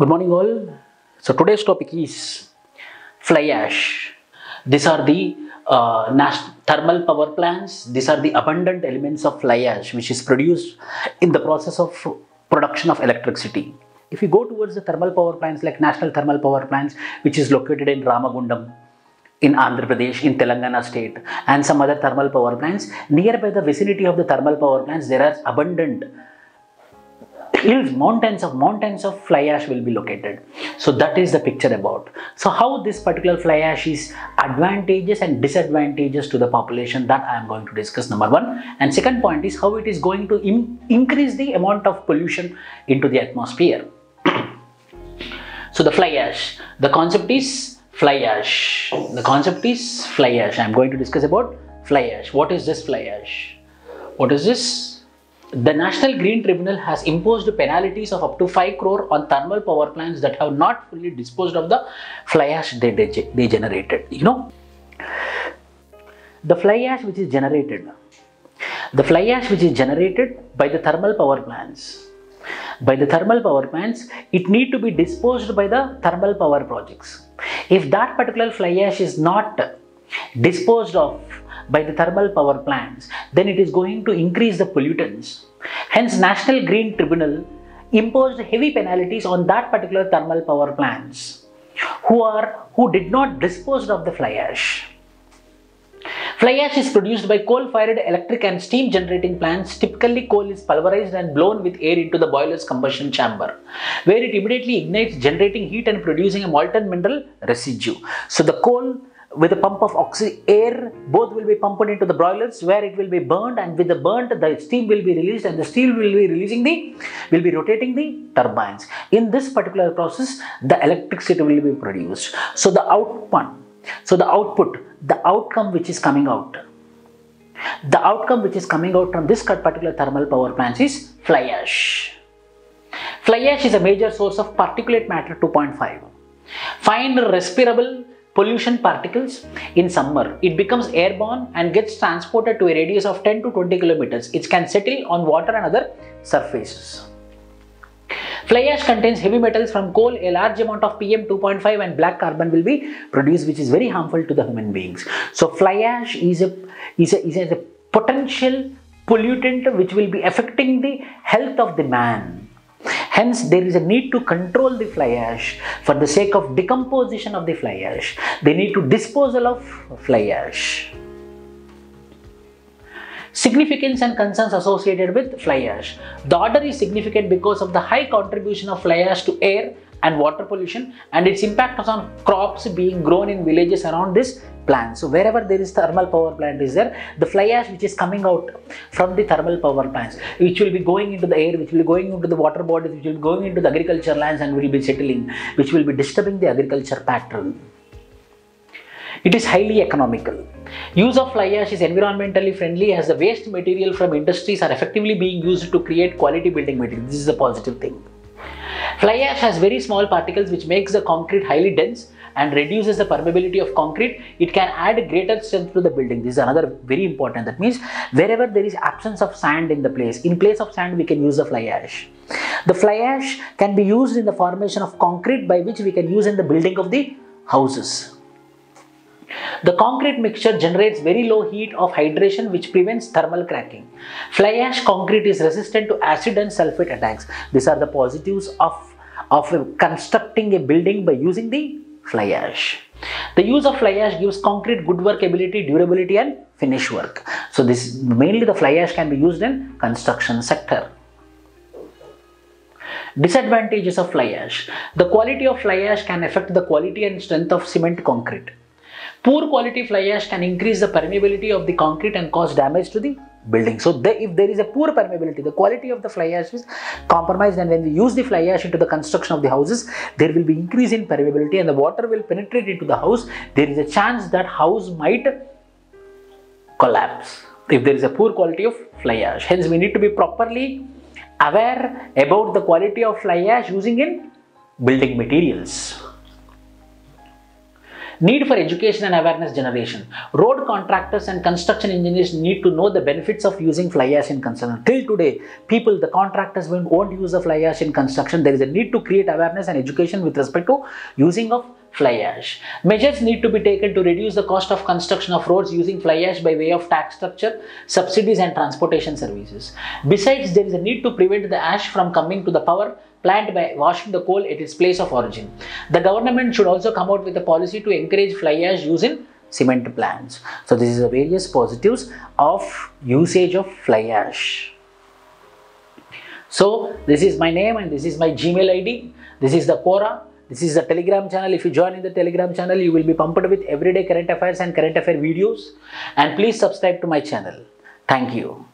Good morning, all. So today's topic is fly ash. These are the uh, thermal power plants. These are the abundant elements of fly ash, which is produced in the process of production of electricity. If you go towards the thermal power plants like National Thermal Power Plants, which is located in Ramagundam, in Andhra Pradesh, in Telangana state, and some other thermal power plants, nearby the vicinity of the thermal power plants, there are abundant hills, mountains of mountains of fly ash will be located. So that is the picture about. So how this particular fly ash is advantageous and disadvantages to the population that I am going to discuss number one. And second point is how it is going to increase the amount of pollution into the atmosphere. so the fly ash, the concept is fly ash. The concept is fly ash. I am going to discuss about fly ash. What is this fly ash? What is this? The National Green Tribunal has imposed penalties of up to 5 crore on thermal power plants that have not fully disposed of the fly ash they, they, they generated. You know, the fly ash which is generated, the fly ash which is generated by the thermal power plants, by the thermal power plants, it need to be disposed by the thermal power projects. If that particular fly ash is not disposed of by the thermal power plants, then it is going to increase the pollutants. Hence, National Green Tribunal imposed heavy penalties on that particular thermal power plants who are who did not dispose of the fly ash. Fly ash is produced by coal-fired electric and steam generating plants. Typically, coal is pulverized and blown with air into the boiler's combustion chamber, where it immediately ignites, generating heat and producing a molten mineral residue. So, the coal with a pump of oxy air both will be pumped into the boilers where it will be burned and with the burnt the steam will be released and the steel will be releasing the will be rotating the turbines. In this particular process the electricity will be produced. So the output so the output the outcome which is coming out. The outcome which is coming out from this particular thermal power plants is fly ash. Fly ash is a major source of particulate matter 2.5 fine respirable pollution particles in summer it becomes airborne and gets transported to a radius of 10 to 20 kilometers it can settle on water and other surfaces Fly ash contains heavy metals from coal, a large amount of PM 2.5 and black carbon will be produced which is very harmful to the human beings. So fly ash is a, is a, is a potential pollutant which will be affecting the health of the man. Hence, there is a need to control the fly ash for the sake of decomposition of the fly ash. They need to disposal of fly ash. Significance and concerns associated with fly ash. The order is significant because of the high contribution of fly ash to air and water pollution and its impact on crops being grown in villages around this plant. So wherever there is thermal power plant is there, the fly ash which is coming out from the thermal power plants, which will be going into the air, which will be going into the water bodies, which will be going into the agriculture lands and will be settling, which will be disturbing the agriculture pattern. It is highly economical. Use of fly ash is environmentally friendly as the waste material from industries are effectively being used to create quality building material. This is a positive thing. Fly ash has very small particles which makes the concrete highly dense and reduces the permeability of concrete. It can add greater strength to the building. This is another very important. That means wherever there is absence of sand in the place, in place of sand we can use the fly ash. The fly ash can be used in the formation of concrete by which we can use in the building of the houses. The concrete mixture generates very low heat of hydration which prevents thermal cracking. Fly ash concrete is resistant to acid and sulfate attacks. These are the positives of, of constructing a building by using the fly ash. The use of fly ash gives concrete good workability, durability and finish work. So this mainly the fly ash can be used in construction sector. Disadvantages of fly ash. The quality of fly ash can affect the quality and strength of cement concrete. Poor quality fly ash can increase the permeability of the concrete and cause damage to the building. So the, if there is a poor permeability, the quality of the fly ash is compromised and when we use the fly ash into the construction of the houses, there will be increase in permeability and the water will penetrate into the house. There is a chance that house might collapse if there is a poor quality of fly ash. Hence we need to be properly aware about the quality of fly ash using in building materials. Need for education and awareness generation. Road contractors and construction engineers need to know the benefits of using fly ash in construction. Till today, people, the contractors won't use the fly ash in construction. There is a need to create awareness and education with respect to using of fly ash. Measures need to be taken to reduce the cost of construction of roads using fly ash by way of tax structure, subsidies and transportation services. Besides, there is a need to prevent the ash from coming to the power plant by washing the coal at its place of origin. The government should also come out with a policy to encourage fly ash use in cement plants. So this is the various positives of usage of fly ash. So this is my name and this is my Gmail ID. This is the Quora. This is the Telegram channel. If you join in the Telegram channel, you will be pumped with everyday current affairs and current affair videos. And please subscribe to my channel. Thank you.